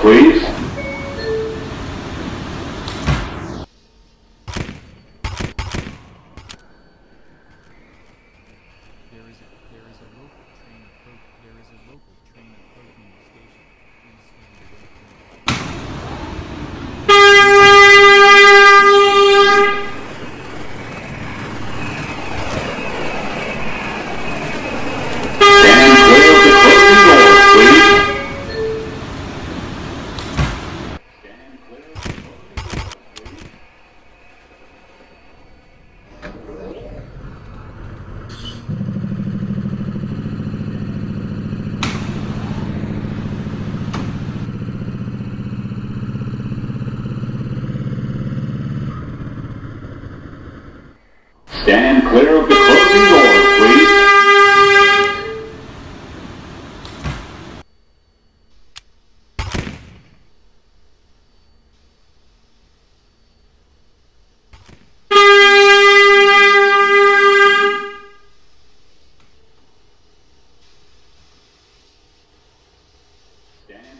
Please. There is a local train appro- there is a local train approaching the station. Please stand away from the Stand clear of the closing doors, please. Stand clear of the closing doors, please. Stand clear of the closing doors, please. Stand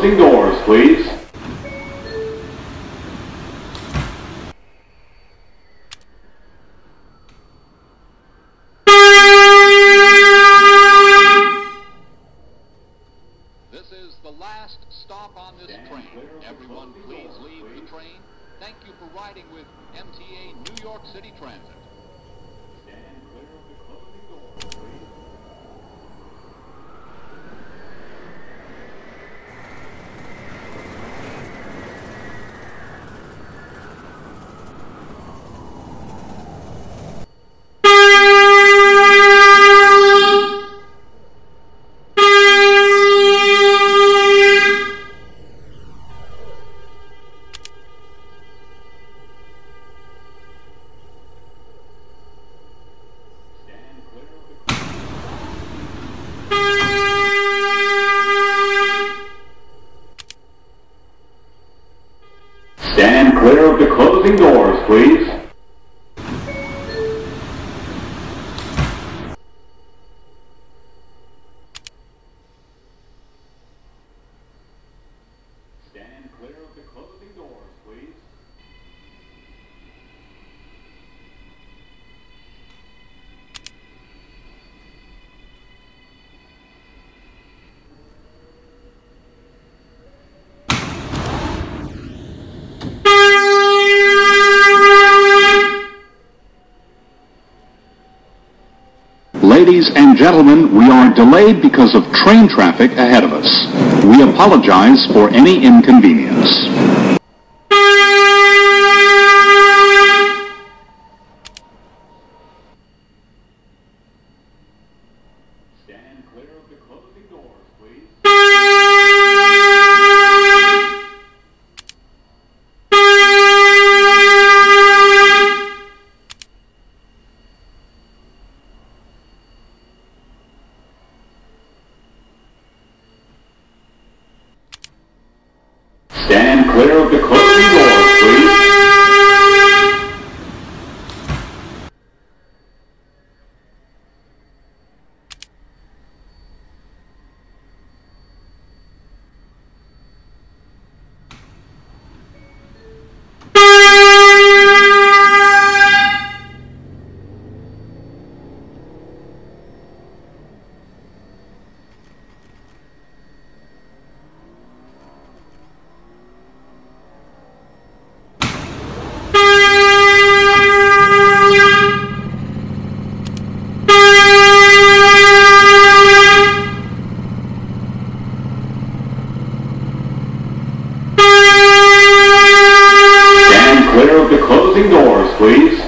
closing doors, please. This is the last stop on this train. clear of the Everyone, please leave the train. Thank you for riding with MTA New York City Transit. Stand clear of the closing doors, please. Closing doors, please. Stand clear of the closing doors, please. Ladies and gentlemen, we are delayed because of train traffic ahead of us. We apologize for any inconvenience. Stand clear of the closing doors, please. Stand clear of the closing doors, please. Stand clear of the closing doors, please.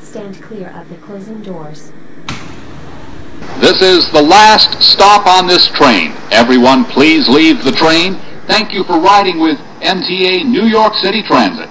Stand clear of the closing doors. This is the last stop on this train. Everyone please leave the train. Thank you for riding with MTA New York City Transit.